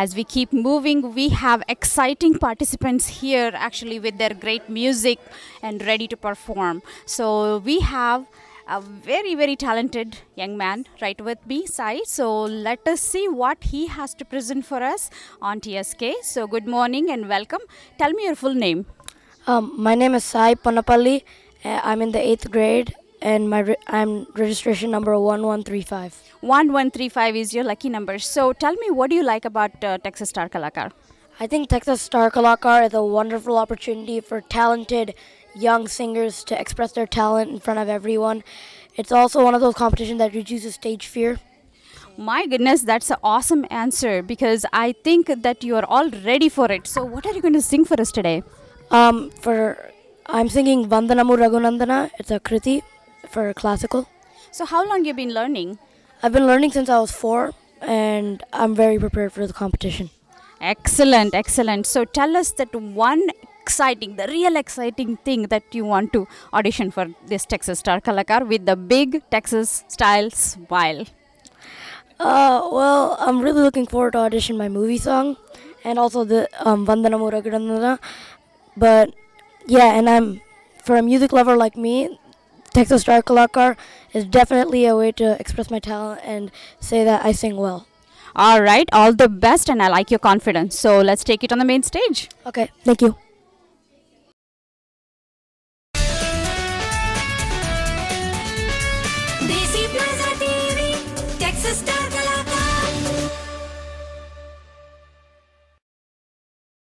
as we keep moving we have exciting participants here actually with their great music and ready to perform. So we have a very very talented young man right with me Sai. So let us see what he has to present for us on TSK so good morning and welcome. Tell me your full name. Um, my name is Sai Panapalli uh, I'm in the 8th grade and my re- I'm registration number one one three five. 1135 is your lucky number so tell me what do you like about uh, Texas Star Kalakaar I think Texas Star Kalakaar is a wonderful opportunity for talented young singers to express their talent in front of everyone. It's also one of those competitions that reduces stage fear. My goodness, that's an awesome answer because I think that you are all ready for it. So, what are you going to sing for us today? Um, for I'm singing Vandanamu Raghunandana. It's a kriti for classical. So, how long you been learning? I've been learning since I was four, and I'm very prepared for the competition. Excellent, excellent. So, tell us that one exciting, the real exciting thing that you want to audition for this Texas Star Kalakaar with the big Texas style smile. Uh, well, I'm really looking forward to audition my movie song, and also the um, Vandanamu Raghunandana. But yeah, and I'm for a music lover like me, Texas Star Kalakaar is definitely a way to express my talent and say that I sing well. All right, all the best, and I like your confidence. So, let's take it on the main stage. Okay, thank you.